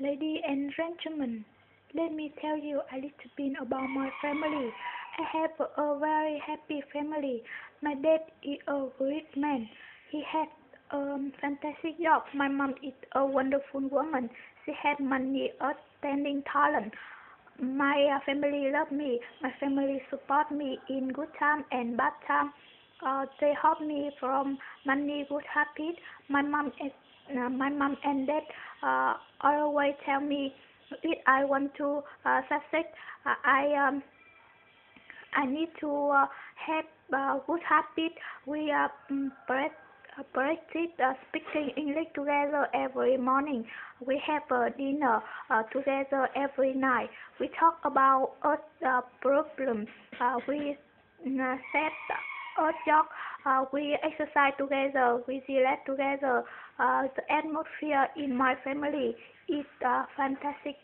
Ladies and gentlemen, let me tell you a little bit about my family. I have a very happy family. My dad is a great man. He has a fantastic job. My mom is a wonderful woman. She has many outstanding talent. My family love me. My family support me in good time and bad time. Uh, they help me from many good habits. My mom is uh, my mom and dad uh, always tell me if I want to uh, succeed, uh, I um, I need to uh, have uh, good habit. We uh, mm, practice uh, practice uh, speaking English together every morning. We have a dinner uh, together every night. We talk about earth uh, problems. Uh, we uh, set earth job. Uh, we exercise together. We relax together. Uh, the atmosphere in my family is uh, fantastic.